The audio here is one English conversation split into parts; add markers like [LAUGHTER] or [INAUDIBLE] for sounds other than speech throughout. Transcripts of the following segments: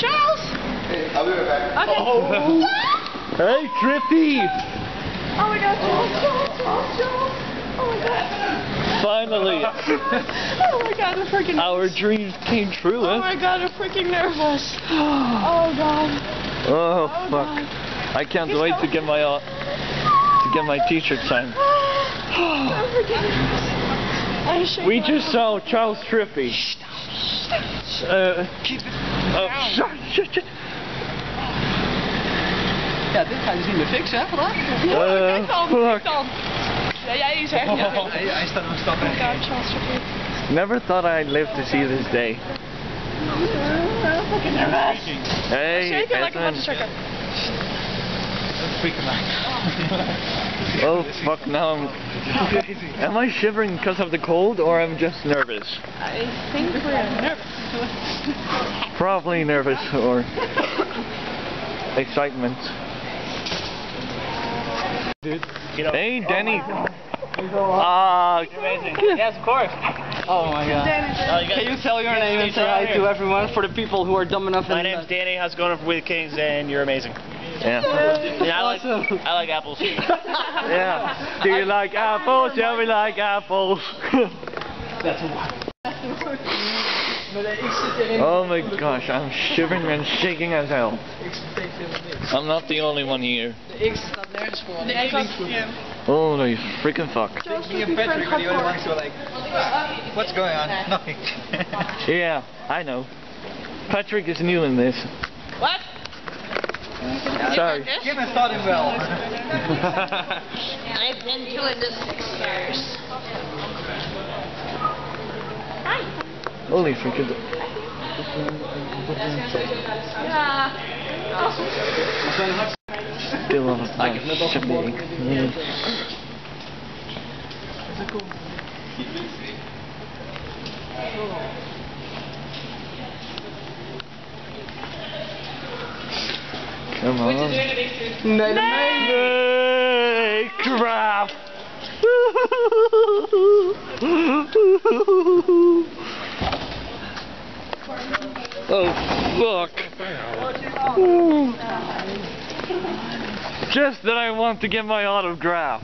Charles! Hey, I'll be right back. Okay. Oh. Hey, Trippy! Oh my god, Charles, Charles, Charles, Charles. Oh my god. Finally, [LAUGHS] Oh my god, I'm freaking our nervous. dreams came true, Oh huh? my god, I'm freaking nervous. [GASPS] Oh god. Oh, Oh fuck. god. I can't He's wait to get my, uh, to get my t-shirt signed. [GASPS] I'm freaking nervous. I'm shaking. We just saw Charles Trippy. Uh, Keep it. oh, shut, shut, shut. Ja, dit ga je zien de fix, hè, vandaag? Ja, Eh, kijk dan, fuck. kijk dan. Ja, jij zegt ja. Oh Hij, hij staat nog een stap my weg. god, Charles, freaking. Never thought I'd live to see this day. I'm freaking nervous. Hey, Shaking like a Edwin. butter shaker. Don't freak him out. Oh, fuck, now I'm... Am I shivering because of the cold, or I'm just nervous? I think we're nervous. Probably nervous, or... excitement. Dude, Hey, Danny. Ah, Yes, of course. Oh my god. Can you tell your name and say hi to everyone for the people who are dumb enough My and name's Danny. How's it going with Kings? And you're amazing. Yeah. And I like Awesome. I like apples. [LAUGHS] Yeah. Do you like apples? Yeah, we like apples. That's one. oh my gosh, I'm shivering and shaking as hell. I'm not the only one here. De X staat nergens voor. De Engels, yeah. Holy freaking fuck. Me and Patrick were the only ones who were like, what's going on? [LAUGHS] Nothing. [LAUGHS] Yeah, I know. Patrick is new in this. What? Sorry. Kim has taught him well. [LAUGHS] I've been doing this six years. Hi. Holy freaking. Ja. Still on a ik heb net al shipping. Mm. Come on. Nee, nee. Nee, crap. oh, fuck. Just that I want to get my autograph.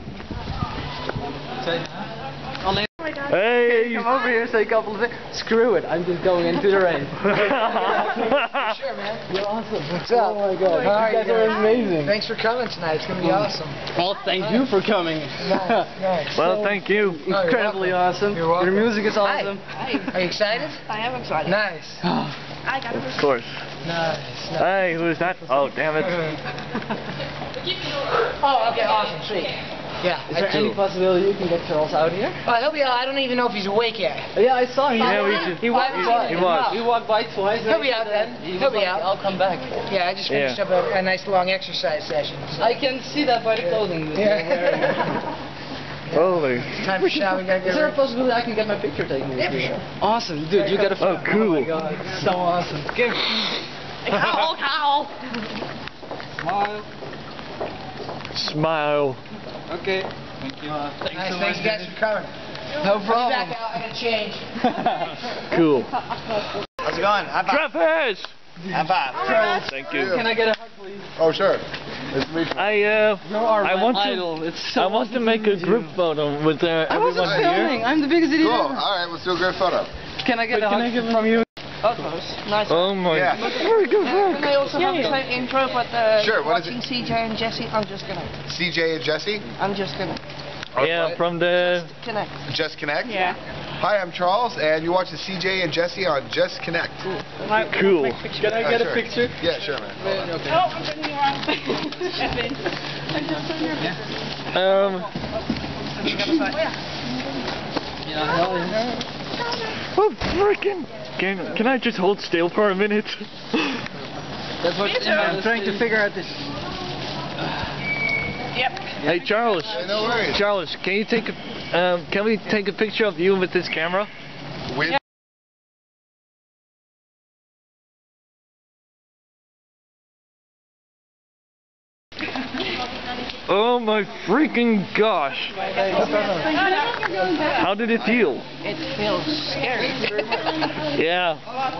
Alleen. Hey! Come over here, say a couple of things. Screw it, I'm just going into the rain. [LAUGHS] Sure, man. You're awesome. What's up? Oh my god. How you guys you are doing? amazing. Thanks for coming tonight. It's gonna be awesome. Well, thank you for coming. Nice, nice. well, thank you. Oh, you're Incredibly awesome. You're welcome. Your music is awesome. Hi. Are you excited? I am excited. Nice. [GASPS] I got Of it. course. Nice. nice. Hey, who's that? Oh, damn it. [LAUGHS] oh, okay, awesome. Sweet. Yeah. Is there any possibility you can get Charles out here? Oh, well, he'll be. out. I don't even know if he's awake yet. Yeah, I saw him. Yeah, we he, should- he walked he- by. he was. He walked by twice. He'll be out then. He He'll be like, out. I'll come back. Yeah, I just finished Yeah. up a, a nice long exercise session. So. I can see that by the clothing that. Yeah. [LAUGHS] Holy. Time for shower. We gotta get Is there a possibility I can get my picture taken Yeah, for sure. Awesome, dude. You got a. Oh, cool. Oh my god, so awesome. Give. Cow, cow. Smile. Smile. Okay. Thank you. Thanks Nice. so Thanks, guys, for coming. No I'll be problem. back out. I gotta change. [LAUGHS] Cool. How's it going? High five. Travis! High five. Thank you. Can I get a hug, please? Oh, sure. Nice to meet you. I, uh, You are I want to- idol. It's so I want to make a group you. photo with uh, I wasn't everyone here. filming. I'm the biggest idiot Cool. ever. All right, let's do a group photo. Can I get But a can hug I get from you? Nice. Oh my Yeah. Very good Can I work. also have the same intro, but uh, Sure, what is watching CJ and Jesse? I'm just gonna. CJ and Jesse. I'm just gonna Yeah, from the... connect. Just Connect. Yeah. Hi, I'm Charles, and you're watching CJ and Jesse on Just Connect. Cool. Cool. Can I Uh, get sure. a picture? Yeah, sure, man. Hold on. Okay. Oh, I'm turning you around. [LAUGHS] Evan. I'm just so nervous. Um, Yeah, hell yeah. oh, freaking... Can, can I just hold still for a minute? That's what I'm trying to figure out this. Yep. Hey, Charles. Hey, no worries. Charles, can you take a... Um, can we take a picture of you with this camera? With my freaking gosh. How did it feel? It feels scary. Yeah.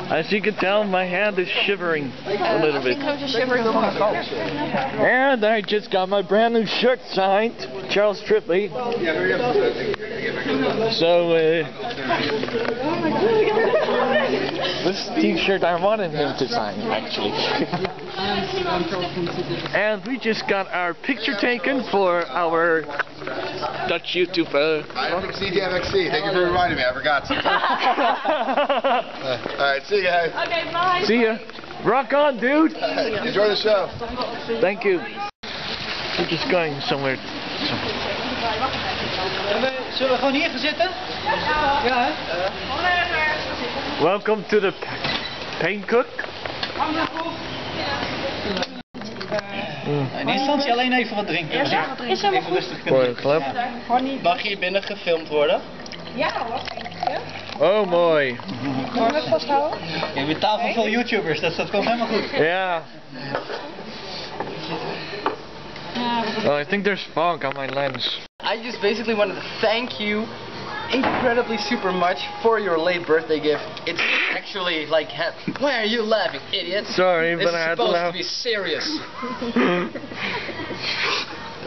As you can tell, my hand is shivering a little bit. I'm just shivering from my cold. And I just got my brand new shirt signed, Charles Trippy. So, uh, this t-shirt I wanted him to sign, actually. [LAUGHS] and we just got our picture taken for our Dutch YouTuber. I am from CTFXC. Thank you for reminding me. I forgot. [LAUGHS] Uh, all right, see you guys. Okay, bye. See ya. Rock on, dude. Enjoy the show. Thank you. We're just going somewhere. Zullen we gewoon hier gaan zitten? Ja, hè? Welcome to the Pain Cook. Mm. In eerste instantie alleen even wat drinken. Is helemaal Even rustig kunnen klap. Mag hier binnen gefilmd worden? Ja, wacht. Oh, mooi. Kan ik het vasthouden? Je hebt een tafel vol YouTubers, dat, dat komt helemaal goed. Yeah. Oh, I think there's fog on my lens. I just basically wanted to thank you incredibly super much for your late birthday gift. It's actually like, why are you laughing, idiot? Sorry, This but I had to laugh. supposed to be serious.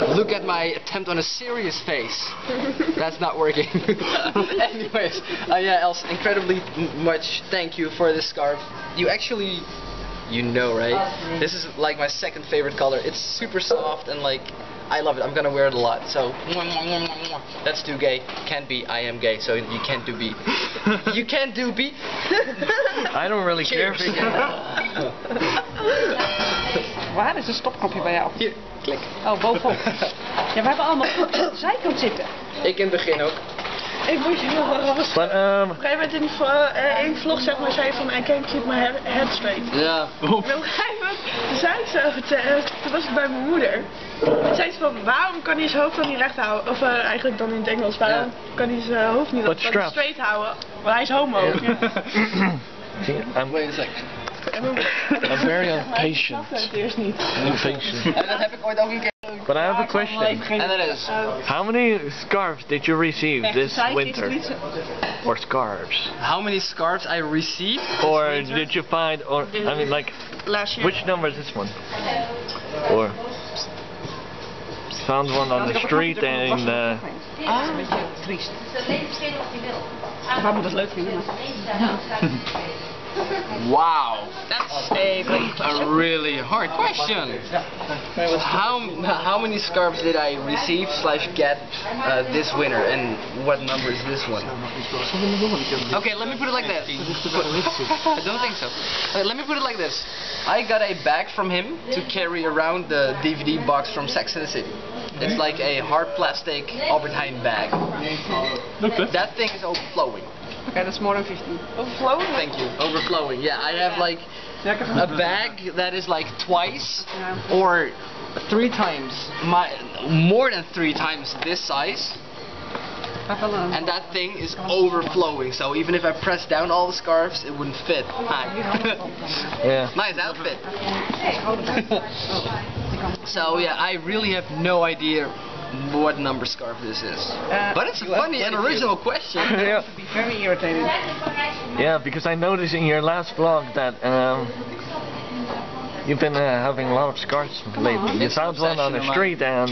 [LAUGHS] Look at my attempt on a serious face. That's not working. [LAUGHS] Anyways, uh, yeah, else incredibly much thank you for this scarf. You actually, you know, right? This is like my second favorite color. It's super soft and like, I love it. I'm gonna wear it a lot. So, that's too gay. Can't be. I am gay, so you can't do B. [LAUGHS] you can't do B. I don't really care. Cheers. Waar is een stopknopje bij jou? Hier, klik. Oh, bovenop. Ja, we hebben allemaal op de zijkant zitten. Ik in het begin ook. Ik moet je nog wel eens... But um, Op een gegeven moment in vo- eh, één vlog zeg maar, zei je van I can't keep my head, head straight. Ja. Op een gegeven moment zei ik zo, vertellen- toen was ik bij mijn moeder. En zei van waarom kan hij zijn hoofd dan niet recht houden? Of eh, eigenlijk dan in het Engels, waarom kan hij zijn hoofd niet Wat straight houden? Want hij is homo. see, I'm, Wait a sec. En mijn moeder- I'm very impatient. snapte het eerst niet. Impatient. En dat heb ik ooit ook een keer. But I have a question. En dat is. How many scarves did you receive this winter? Or scarves? How many scarves I received? Or did you find, or I mean, like, Last year. which number is this one? Or found one on the street and uh, Ah, een beetje triest. Dat leuk vinden? Wow. That's a really hard question. How how many scarves did I receive slash get uh, this winter, and what number is this one? Okay, let me put it like this. I [LAUGHS] don't think so. Okay, let me put it like this. I got a bag from him to carry around the DVD box from Sex and the City. It's like a hard plastic Albert Heijn bag. That thing is overflowing. Oké, dat that's more than 15. Overflowing? Thank you. Overflowing. Yeah, I have like a bag that is like twice or three times my more than three times this size. And that thing is overflowing, so even if I press down all the scarves, it wouldn't fit. Yeah. [LAUGHS] nice outfit. [LAUGHS] [LAUGHS] so yeah, I really have no idea what number scarf this is. but it's a funny and original question. yeah. Be very irritated. Yeah, because I noticed in your last vlog that um, you've been uh, having a lot of scarves lately. You It's found an one on the street and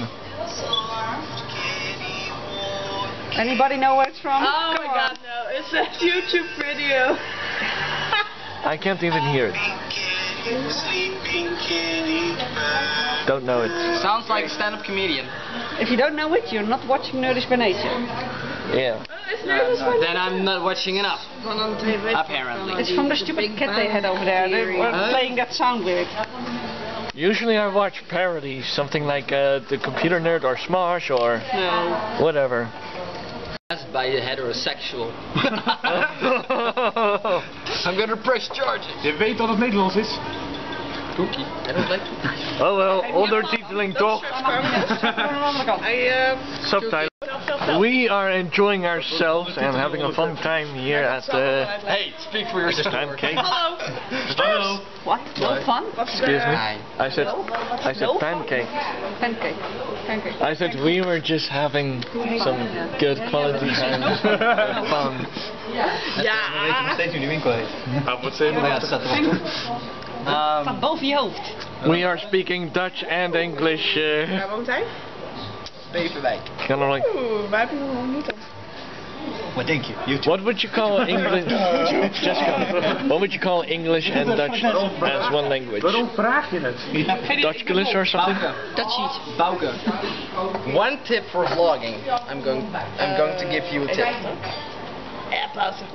Anybody know where it's from? Oh Come my on. god, no. It's a YouTube video. I can't even hear it. Don't know it. Sounds like a stand-up comedian. If you don't know it, you're not watching Nerdish by Nature. Yeah. Is dus van Then I'm not watching enough. Apparently. It's from the stupid cat they had over there. They were Huh? playing that sound with it. Usually I watch parodies, something like uh, the Computer Nerd or Smosh or No. whatever. That's by a heterosexual. [LAUGHS] [LAUGHS] I'm gonna press charge. Je weet dat het Nederlands is. Cookie. I don't like cookies. oh well, ondertiteling toch? Aan we are enjoying ourselves and having a fun time here at the Hey, speak for yourself. pancake. Hallo. Hello. What? No fun? Excuse me. I said I said pancake. Pancake. Pancake. I said we were just having some good quality time. [LAUGHS] fun. Ja. Steeds in de winkel heeft. Ja, dat staat erop. Um, Boven je hoofd. We are speaking Dutch and English. Uh, Waar woont hij? Beverwijk. kind of like, Oeh, waar heb je hem ontmoet dan? Wat denk what would you call [LAUGHS] English? Jessica, what would you call English and Dutch as one language? Dutchculus or something? Dutchies. Bouke. One tip for vlogging. I'm going. I'm going to give you a tip. Ja, plaatsen.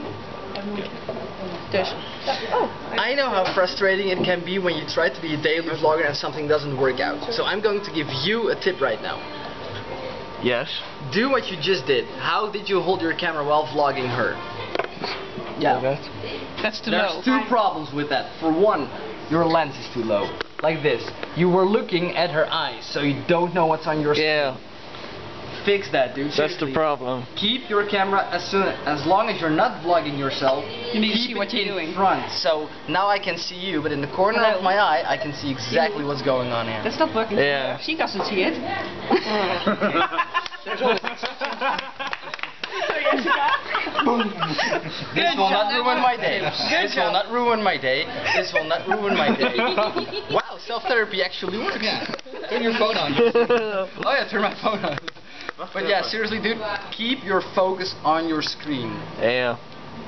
I know how frustrating it can be when you try to be a daily vlogger and something doesn't work out. So I'm going to give you a tip right now. Yes. Do what you just did. How did you hold your camera while vlogging her? Yeah. That's too There's low. two problems with that. For one, your lens is too low. Like this. You were looking at her eyes, so you don't know what's on your screen. Yeah, Fix that, dude. that's the problem. Keep your camera as soon as long as you're not vlogging yourself. You need to keep see what you're in doing. front. So now I can see you, but in the corner Hello. of my eye, I can see exactly what's going on here. That's not working. Yeah. She doesn't see it. [LAUGHS] This will not ruin my day. This will not ruin my day. This will not ruin my day. Wow, self-therapy actually works. Turn your phone on. [LAUGHS] Oh yeah, turn my phone on. But yeah, seriously, dude, keep your focus on your screen. Yeah.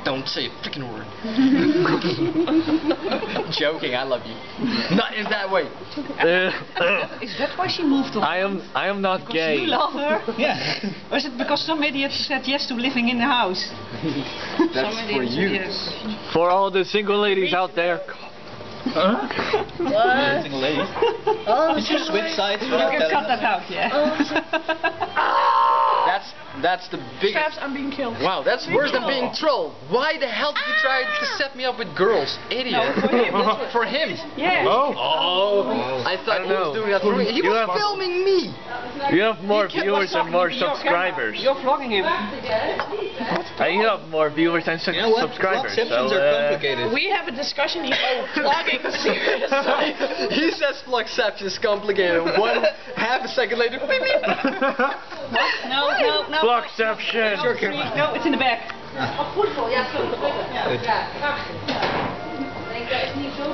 Don't say a freaking word. [LAUGHS] Joking, I love you. Not in that way. Is that why she moved on? I am I am not You gay. love her? Ja. Or is it because some idiot said yes to living in the house? That's some for you. Yes. For all the single ladies out there, Single lady. Oh, did you switch sides? You can cut that out, yeah. Oh. That's that's the biggest. Traps, I'm being killed. Wow, that's worse than being trolled. Why the hell did you try to set me up with girls, idiot? for him. [LAUGHS] For him. Yeah. oh, oh. I thought I he was doing that for me. He You was filming me. you have more viewers and more to your camera. subscribers. You're vlogging him. Uh, you have more viewers and su- You know what? subscribers. Vlogceptions so, are uh, complicated. We have a discussion here. Oh, [LAUGHS] vlogging. Seriously. he says vlogception is complicated. [LAUGHS] One half a second later, beep, beep. [LAUGHS] No, no, no. Vlogception. No, no, it's in the back.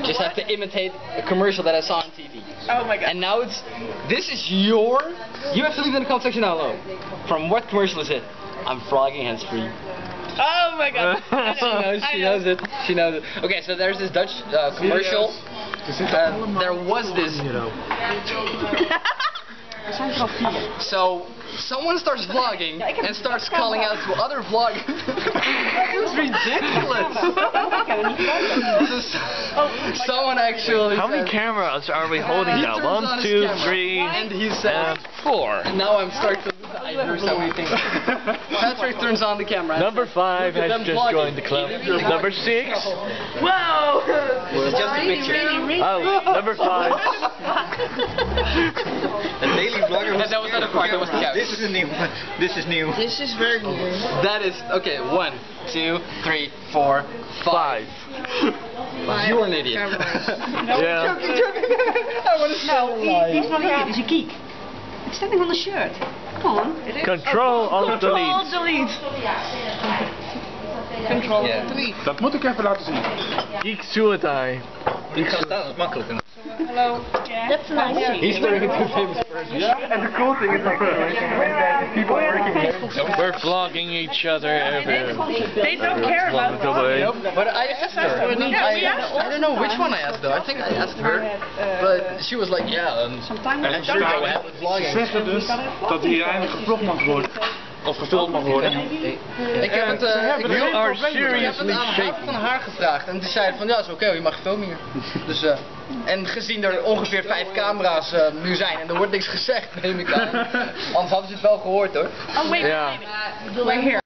just have to imitate a commercial that I saw on TV. Oh my god. And now it's, this is your, you have to leave in the comment section down below. From what commercial is it? I'm vlogging hands free. Oh my god. [LAUGHS] She knows, she know. knows it. She knows it. Okay, so there's this Dutch uh, commercial. Uh, there was this. [LAUGHS] So someone starts vlogging and starts calling out to other vloggers. [LAUGHS] it's ridiculous. Is- someone actually. How many says- cameras are we holding now? turns on One, his two, camera, three, and he says. and four. And now I'm starting to lose the idea so. Patrick turns on the camera. Number five "Look has them just vlogging." joined the club. Number six. Whoa. It's just a picture. Oh, number five. [LAUGHS] A daily vlogger And that was not a part, that was the couch. This is a new one. This is new. This is very new. That is okay. One, two, three, four, five. Five. [LAUGHS] You're an idiot. [LAUGHS] Yeah. I want to No, he- he's not here. It's a geek. It's standing on the shirt. Come on. Control Alt Control Delete. delete. Control Ja. delete. Dat moet ik even laten zien. Geek Suicide. Die gaan staan, dat is makkelijker. Hello. That's nice. He's wearing a famous person. And the cool thing is actually that people working here. We're vlogging each other every. They don't care about Vlog But I asked her. I, I don't know which one I asked though. I think I asked her, but she was like, yeah, um, I'm sure go ahead with Ze vlogging. zeggen dus dat hier eindelijk gevlogd mag worden. Of gefilmd mag worden. Ik heb het, eh, ik, You are ik heb het seriously aan haar van haar gevraagd en die zei van ja, is oké, je mag filmen hier. Dus, eh, en gezien er ongeveer vijf camera's eh, nu zijn en er wordt niks gezegd, neem ik aan. [LAUGHS] Anders hadden ze het wel gehoord hoor. Oh wait, Ja. wait here.